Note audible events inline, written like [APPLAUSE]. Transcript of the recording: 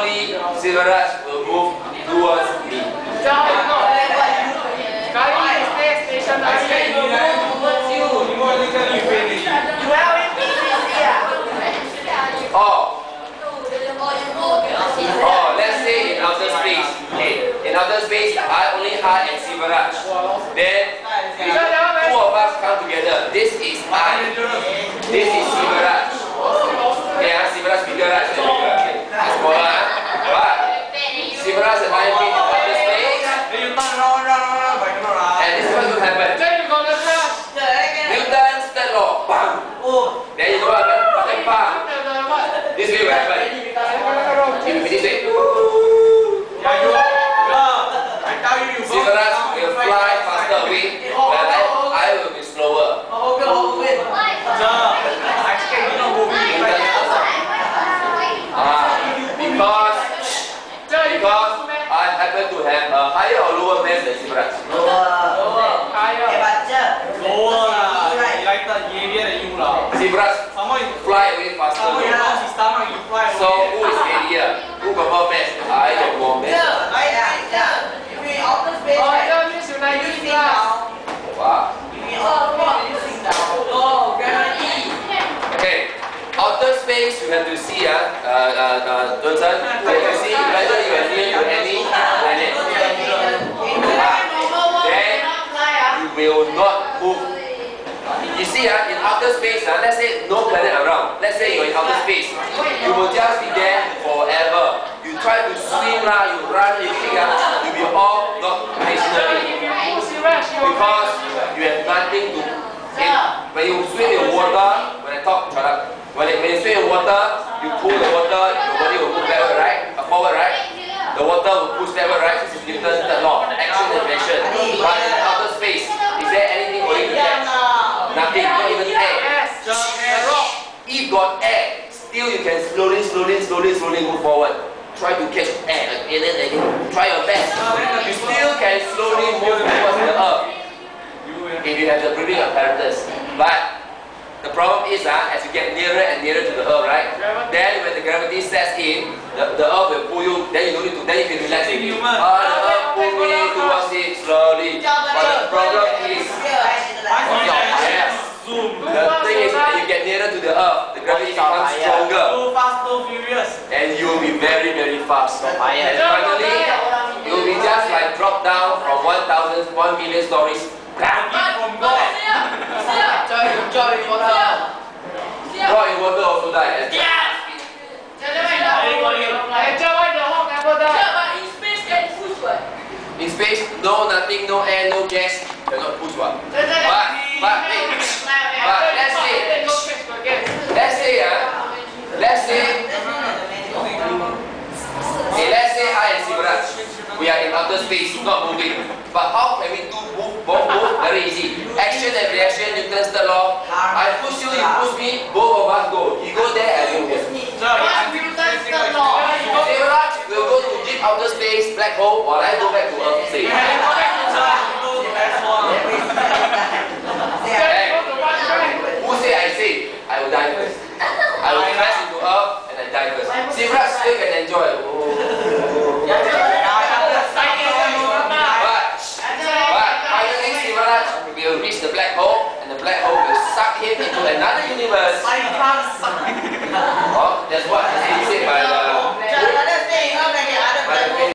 slowly Sivaraj will move towards me. Oh. Oh, let's say in outer space. Okay. In outer space, I only I and Then, two of us come together. This is I. This is to have a higher or lower mass than Sivaraj. Sivaraj fly away faster. So who is heavier? Who got more mass? I got more mass. Wow. Okay. Outer space, you have to see, uh, uh, uh, uh, Johnson, you have to see whether you are near to any planet. You will not move. You see, uh, in outer space, uh, let's say no planet around. Let's say you're in outer space. You will just be there forever. You try to swim, lah, you run, you kick, uh, you'll be all not stationary. Because you have nothing to. In, when you swim in water, when I talk, shut up. When, when you swim in water, you pull the water, your body will move backward, right? Uh, forward, right? The water will push backward, right? This is Newton's third law, action and reaction. But in outer space, is there anything for you to catch? Nothing, not even air. If got air, still you can slowly, slowly, slowly, slowly move forward. Try to catch air again and again. Try your best. You still can slowly move towards the earth if you have the breathing apparatus. But the problem is, uh, as you get nearer and nearer to the earth, right? Then when the gravity sets in, the, the earth will pull you, then you don't need to, then you can relax. Ah, the earth pull me towards it slowly. But the problem is, yes. The thing is, when you get nearer to the earth, the gravity becomes stronger. And you'll be very, very fast. And finally, you'll be just like drop down from 1,000, 1 million stories. Bam! Drop in water Drop in water. Also die. And In space, no nothing, no air, no gas, counter space, not moving. But how can we do both? both? Very easy. Action and reaction, Newton's third law. I push you, you push me, both of us go. You go there, you go here. Newton's third law? We'll go to deep outer space, black hole, while I go back to Earth, say. [LAUGHS] another universe. My transfer. oh, that's what.